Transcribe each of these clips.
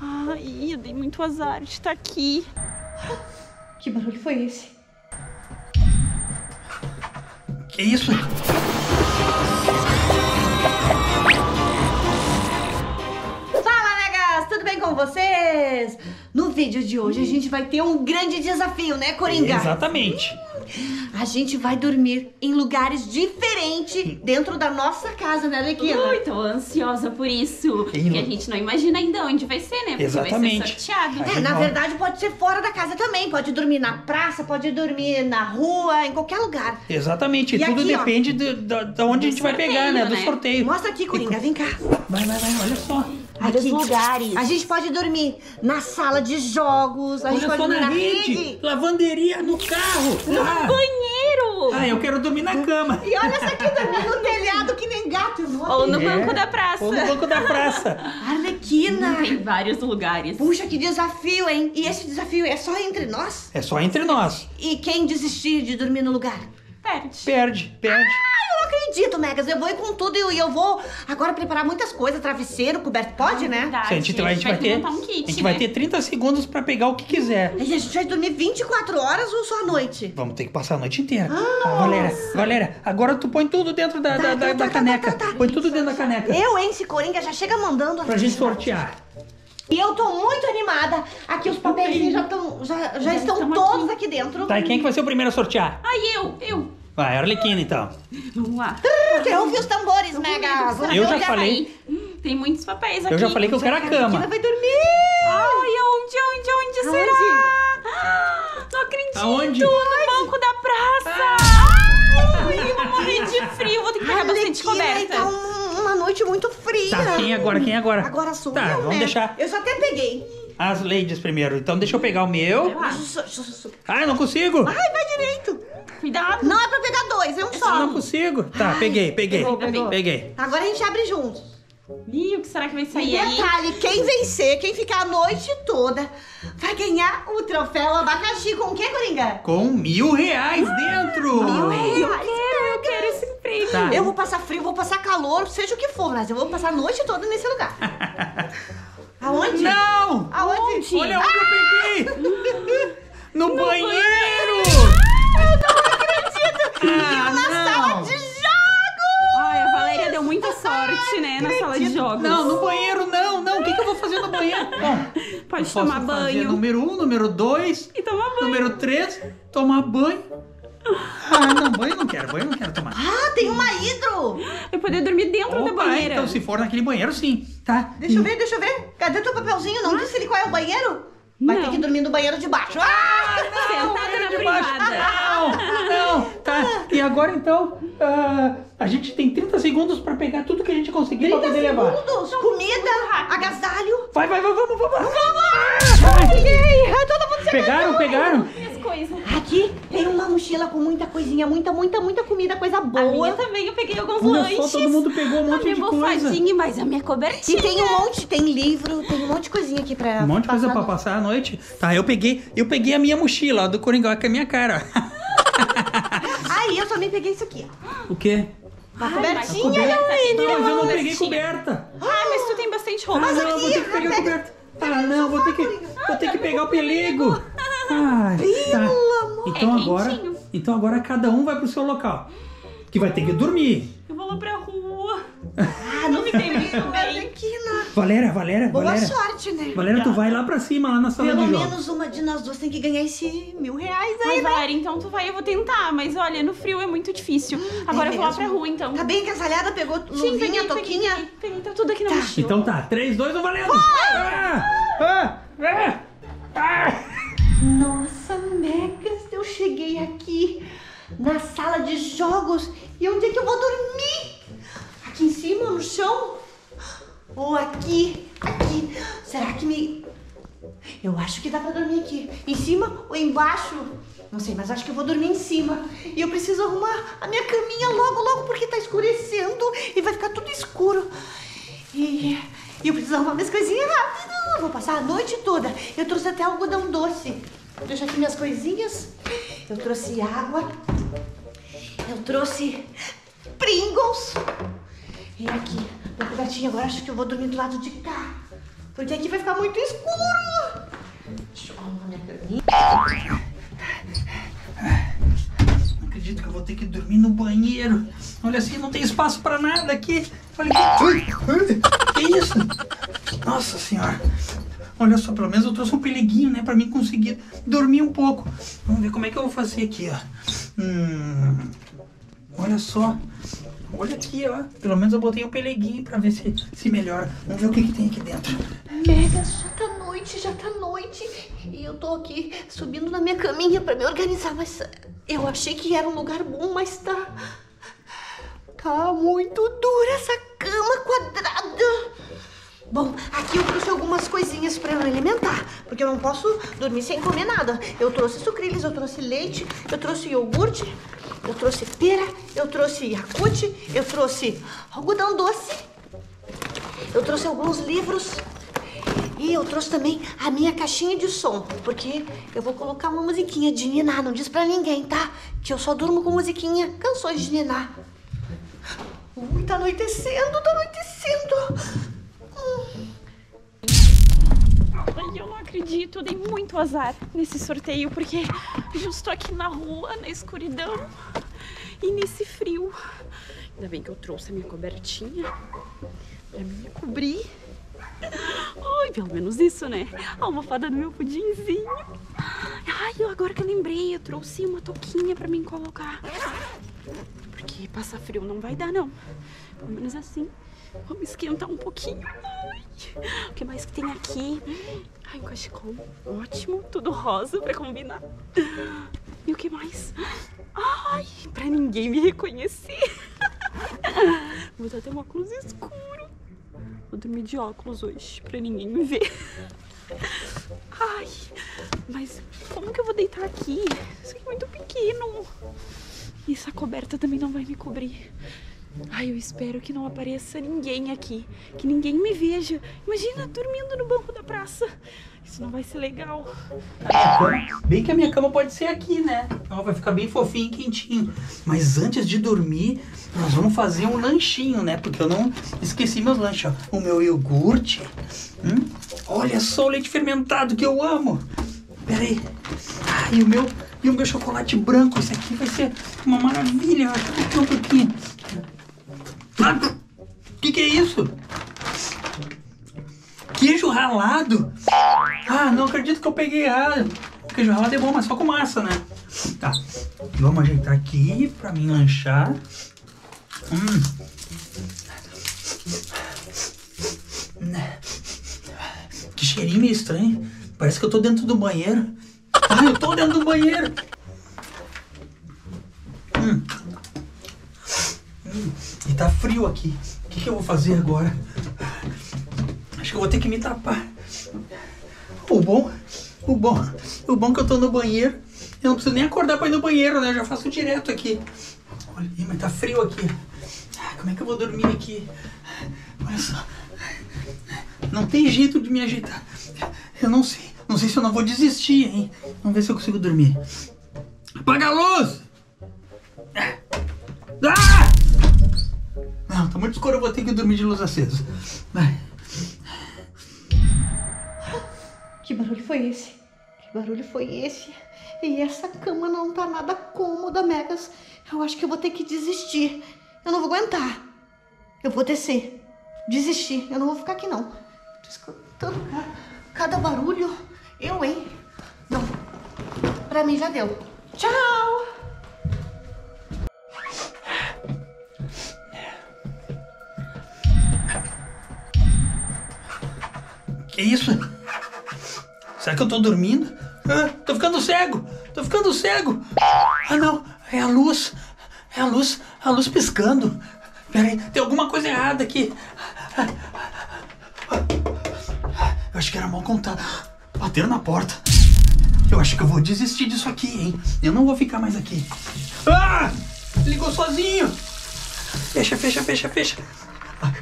Ai, eu dei muito azar de estar aqui. Que barulho foi esse? Que isso? Fala, negas! Tudo bem com vocês? No vídeo de hoje a gente vai ter um grande desafio, né, Coringa? Exatamente. A gente vai dormir em lugares diferentes dentro da nossa casa, né, Alequina? Ui, tô ansiosa por isso. E Porque a gente não imagina ainda onde vai ser, né? Porque Exatamente. vai ser sorteado. É, na não. verdade pode ser fora da casa também. Pode dormir na praça, pode dormir na rua, em qualquer lugar. Exatamente. E Tudo aqui, ó. depende de, da da onde a gente vai sorteio, pegar, né? Do né? sorteio. Mostra aqui, Coringa, vem cá. Vai, vai, vai. Olha só. Vários Aqui. lugares. A gente pode dormir na sala de jogos, a gente pode dormir na na rede. rede. Lavanderia no carro. Ah, Banheiro! ah, eu quero dormir na cama. E olha essa aqui dormir no telhado que nem gato. Ou no É. banco da praça. Ou no banco da praça. Arlequina. Tem vários lugares. Puxa, que desafio, hein? E esse desafio é só entre nós? É só entre nós. E quem desistir de dormir no lugar? Perde. Perde, perde. Não acredito, Megas. Eu vou ir com tudo e eu vou agora preparar muitas coisas. Travesseiro, coberto. Pode, né? Verdade. a gente, vai, a gente vai ter, montar um kit, a gente né? vai ter 30 segundos pra pegar o que quiser. E a gente vai dormir 24 horas ou só à noite? Vamos ter que passar a noite inteira. Ah, Valéria, Valéria, agora tu põe tudo dentro da, Tá, da- tá, da tá, caneca. tá, tá, tá. Põe tudo dentro da caneca. Eu, hein, esse Coringa já chega mandando. Pra gente sortear. E eu tô muito animada. Aqui os papéis já, tão, já, já, Já estão estamos todos aqui. aqui, dentro. Tá, e quem que vai ser o primeiro a sortear? Ai, eu, eu. Vai, Arlequina então. Vamos lá. Eu ouvi os tambores. Será Eu já falei. Hum, Tem muitos papéis aqui. Eu já falei que eu quero a cama. vai dormir. Ai, onde, onde, onde Aonde? será? Ah, Não acredito. Aonde? No banco da praça. Ai, eu vou morrer de frio. Vou ter que pegar bastante Arlequina, coberta. Tá um- uma noite muito fria. Tá, quem agora? Quem agora? Agora sou Tá, eu, vamos né? deixar Eu só até peguei. as ladies primeiro. Então deixa eu pegar o meu. Ah, su- Ah, não consigo. Ai, vai direito. Cuidado. Não é pra pegar dois, é um só. Não consigo. Tá, peguei, peguei. pegou, pegou. Peguei. Agora a gente abre juntos. Ih, o que será que vai E sair aí? detalhe, quem vencer, quem ficar a noite toda, vai ganhar o troféu abacaxi com o quê, Coringa? Com mil reais dentro. Mil Eu reais. quero, eu quero esse prêmio. Tá. Eu vou passar frio, vou passar calor, seja o que for, mas eu vou passar a noite toda nesse lugar. Aonde? Não! Aonde? Olha onde eu peguei! No, banheiro! Ah, Na sala de jogos! Ai, a Valéria deu muita sorte, né, na sala de jogos. Não, no banheiro não, não. O que, que eu vou fazer no banheiro? Bom, Pode eu tomar posso fazer banho. número um, número dois, E tomar banho. número três, tomar banho. Ah, não, banho eu não quero, banho eu não quero tomar. Ah, tem uma hidro! Eu poder dormir dentro da Opa, banheira. então se for naquele banheiro, sim, tá? Deixa eu ver, deixa eu ver. Cadê teu papelzinho? Não disse ele qual é o banheiro? Vai Não. ter que dormir no banheiro de baixo. Ah! Sentada na de baixo. privada. Não, não, tá. E agora então, ah, a gente tem 30 segundos pra pegar tudo que a gente conseguir pra poder levar. Segundos, comida, agasalho. Vai, vai, vai, vamos, vamos. Peguei! Todo mundo se Pegaram, pegaram. Minhas coisas. Aqui tem uma mochila com muita coisinha, muita, muita, muita comida, coisa A minha boa. também, eu peguei alguns Olha lanches. só, todo mundo pegou um monte de coisa. almofadinha, mas a minha E cobertinha. tem um monte, tem livro, tem um monte de coisinha aqui pra. Um monte de coisa pra passar a noite. Tá, eu peguei, eu peguei a minha mochila do Coringão com a minha cara. Também peguei isso aqui, ó. O quê? Uma Ai, cobertinha, coberta. Não, mas eu não peguei coberta. Ah, mas tu tem bastante roupa. Ah, não, eu vou ter que aqui, pegar a pega- coberta. Ah, não, vou ter que, vou ter que pegar o pelego. Ai, tá. Então É agora, então agora cada um vai pro seu local. Que vai ter que dormir. Eu vou lá pra rua. Ah, não me tem muito bem. Arlequina. Valéria, Valéria, Boa Valéria. sorte, né? Valéria, tu vai lá pra cima, lá na sala Pelo de jogos. menos uma de nós duas tem que ganhar esse mil reais aí, Ai, né? Valéria, então tu vai, eu vou tentar. Mas olha, no frio é muito difícil. Agora eu vou lá mesmo? pra rua, então. Tá bem agasalhada, pegou Sim, luvinha, peguei, toquinha. peguei, peguei, tá tudo aqui na Tá. mochila. Então tá, 3, 2, 1, valendo! Ah, ah, ah, ah. Nossa, Megas, eu cheguei aqui na sala de jogos e onde é que eu vou dormir? Aqui em cima, no chão? Ou aqui? Aqui? Será que me. Eu acho que dá pra dormir aqui. Em cima ou embaixo? Não sei, mas acho que eu vou dormir em cima. E eu preciso arrumar a minha caminha logo, logo, porque tá escurecendo e vai ficar tudo escuro. E, e eu preciso arrumar minhas coisinhas rápido. Vou passar a noite toda. Eu trouxe até algodão doce. Vou deixar aqui minhas coisinhas. Eu trouxe água. Eu trouxe Pringles. E aqui, cobertinho. Agora acho que eu vou dormir do lado de cá. Porque aqui vai ficar muito escuro. Deixa eu arrumar minha caminha. Não acredito que eu vou ter que dormir no banheiro. Olha assim, não tem espaço pra nada aqui. Olha que. Ui, ui, que isso? Nossa senhora. Olha só, pelo menos eu trouxe um peleguinho, né? Pra mim conseguir dormir um pouco. Vamos ver como é que eu vou fazer aqui, ó. Hum, olha só. Olha aqui, ó. Pelo menos eu botei um peleguinho pra ver se, se melhora. Vamos ver o que, que tem aqui dentro. Megas, já tá noite, já tá noite. E eu tô aqui subindo na minha caminha pra me organizar, mas eu achei que era um lugar bom, mas tá. Tá muito dura essa cama quadrada. Bom, aqui eu trouxe algumas coisinhas pra eu alimentar, porque eu não posso dormir sem comer nada. Eu trouxe sucrilhos, eu trouxe leite, eu trouxe iogurte, eu trouxe pera, eu trouxe Yakult, eu trouxe algodão doce, eu trouxe alguns livros e eu trouxe também a minha caixinha de som, porque eu vou colocar uma musiquinha de ninar. Não diz pra ninguém, tá? Que eu só durmo com musiquinha, canções de ninar. Ui, tá anoitecendo, tá anoitecendo. Eu não acredito, eu dei muito azar nesse sorteio, porque justo aqui na rua, na escuridão e nesse frio. Ainda bem que eu trouxe a minha cobertinha pra me cobrir. Ai, pelo menos isso, né? A almofada do meu pudinzinho. Ai, agora que eu lembrei, eu trouxe uma touquinha pra mim colocar. Porque passar frio não vai dar, não. Pelo menos assim. Vamos esquentar um pouquinho. O que mais que tem aqui? Ai, um cachecol. Ótimo. Tudo rosa pra combinar. E o que mais? Ai, pra ninguém me reconhecer. Vou botar até um óculos escuro. Vou dormir de óculos hoje, pra ninguém me ver. Ai, mas como que eu vou deitar aqui? Isso aqui é muito pequeno. E essa coberta também não vai me cobrir. Ai, eu espero que não apareça ninguém aqui. Que ninguém me veja. Imagina dormindo no banco da praça. Isso não vai ser legal. Bem que a minha cama pode ser aqui, né? Ela vai ficar bem fofinho e quentinho. Mas antes de dormir, nós vamos fazer um lanchinho, né? Porque eu não esqueci meus lanches, ó. O meu iogurte. Hum? Olha só o leite fermentado que eu amo. Pera aí. E o meu, e o meu chocolate branco. Esse aqui vai ser uma maravilha. Deixa eu um pouquinho. Ah, que que é isso? Queijo ralado? Ah, não acredito que eu peguei. O queijo ralado é bom, mas só com massa, né? Tá. Vamos ajeitar aqui pra mim lanchar. Hum. Que cheirinho meio estranho. Parece que eu tô dentro do banheiro. Ah, eu tô dentro do banheiro. Hum. Hum. E tá frio aqui. O que, que eu vou fazer agora? Acho que eu vou ter que me tapar. O bom, o bom, o bom que eu tô no banheiro. Eu não preciso nem acordar pra ir no banheiro, né? Eu já faço direto aqui. Olha, mas tá frio aqui. Ah, Como é que eu vou dormir aqui? Olha só. Não tem jeito de me ajeitar. Eu não sei. Não sei se eu não vou desistir, hein? Vamos ver se eu consigo dormir. Apaga a luz! Dormir de luz acesa. Vai. Que barulho foi esse? Que barulho foi esse? E essa cama não tá nada cômoda, Megas. Eu acho que eu vou ter que desistir. Eu não vou aguentar. Eu vou descer. Desistir. Eu não vou ficar aqui, não. Tô escutando ca- cada barulho. Eu, hein? Não. Pra mim já deu. Tchau! Que isso? Será que eu tô dormindo? Ah, tô ficando cego! Tô ficando cego! Ah não, é a luz! É a luz, a luz piscando! Peraí, tem alguma coisa errada aqui! Eu acho que era mal contado. Bateram na porta. Eu acho que eu vou desistir disso aqui, hein? Eu não vou ficar mais aqui. Ah! Ligou sozinho! Fecha, fecha, fecha, fecha.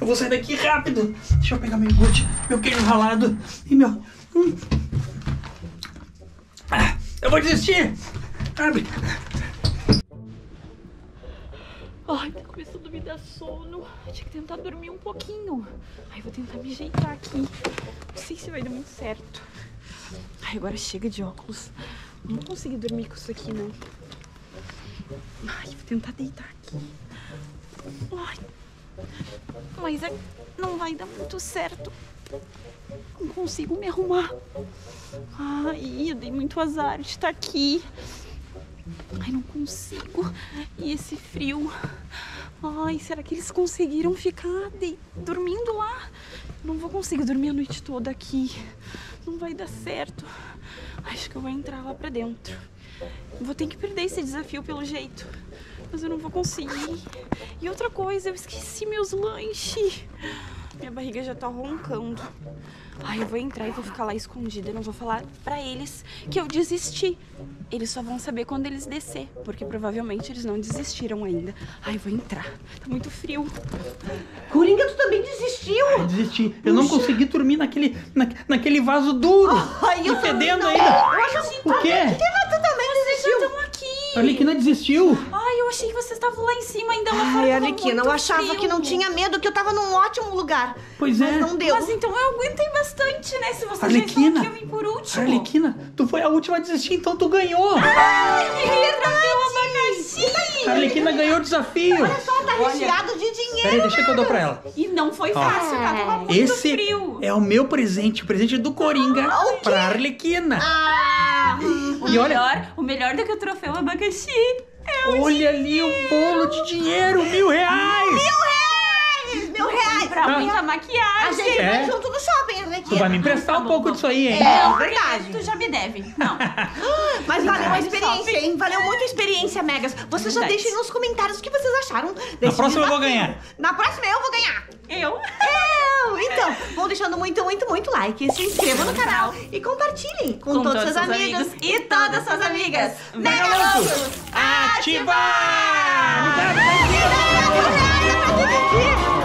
Eu vou sair daqui rápido. Deixa eu pegar meu iogurte, meu queijo ralado e meu. Hum. Ah, eu vou desistir. Abre. Ai, tá começando a me dar sono. Tinha que tentar dormir um pouquinho. Ai, vou tentar me ajeitar aqui. Não sei se vai dar muito certo. Ai, agora chega de óculos. Não vou conseguir dormir com isso aqui, não. Ai, vou tentar deitar aqui. Ai, mas não vai dar muito certo. Não consigo me arrumar. Ai, eu dei muito azar de estar aqui. Ai, não consigo. E esse frio. Ai, será que eles conseguiram ficar de- dormindo lá? Não vou conseguir dormir a noite toda aqui. Não vai dar certo. Acho que eu vou entrar lá pra dentro. Vou ter que perder esse desafio pelo jeito. Mas eu não vou conseguir. E outra coisa, eu esqueci meus lanches. Minha barriga já tá roncando. Ai, eu vou entrar e vou ficar lá escondida. Eu não vou falar pra eles que eu desisti. Eles só vão saber quando eles descer, porque provavelmente eles não desistiram ainda. Ai, eu vou entrar. Tá muito frio. Coringa, tu também desistiu? Eu desisti. Eu não consegui dormir naquele, na, naquele vaso duro. Ai, eu fedendo ainda. não. Eu acho assim, O quê? Tu também Vocês já desistiu? estão aqui. A Arlequina desistiu. Ai, eu achei que vocês estavam lá em cima ainda lá. Ai, tava Arlequina, eu achava frio. que não tinha medo, que eu tava num ótimo lugar. Pois Mas é. não deu. Mas então eu aguentei bastante, né? Se vocês já Arlequina. estão aqui, eu vim por último. Arlequina, tu foi a última a desistir, então tu ganhou. Ai, abacaxi. A Arlequina ganhou o desafio. Olha só, tá Olha. recheado de dinheiro. Peraí, deixa que eu dou pra ela. E não foi fácil, tá? Tava muito Esse frio. é o meu presente, o presente do Coringa pra Arlequina. Ah, O, E olha- melhor, o melhor do que o troféu abacaxi é o Olha ali o bolo de dinheiro, mil reais. reais, mil reais. pra Ah. muita A maquiagem. gente É. vai junto no shopping, Arlequina. Tu vai me emprestar Tá um bom, pouco bom. disso aí, hein? É, Não, verdade. Tu já me deve. Não. Mas valeu a experiência, hein? Valeu muito a experiência, Megas. Vocês já Verdade. deixem nos comentários o que vocês acharam desse Na próxima eu vou desafio. ganhar. Na próxima eu vou ganhar. Eu? Então, então é. vão deixando muito, muito, muito like, se inscrevam no canal então tá. e compartilhem com, com todos, os seus amigos, e todas suas amigas. Mega Loucos! Ativar! Ativar! Ativar!